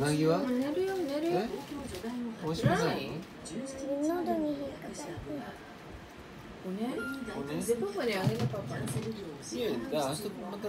うなぎは？寝るよ寝るよ。え？美しくない何喉に引っかかる。骨？骨？でにあげなパパ。いや、明日また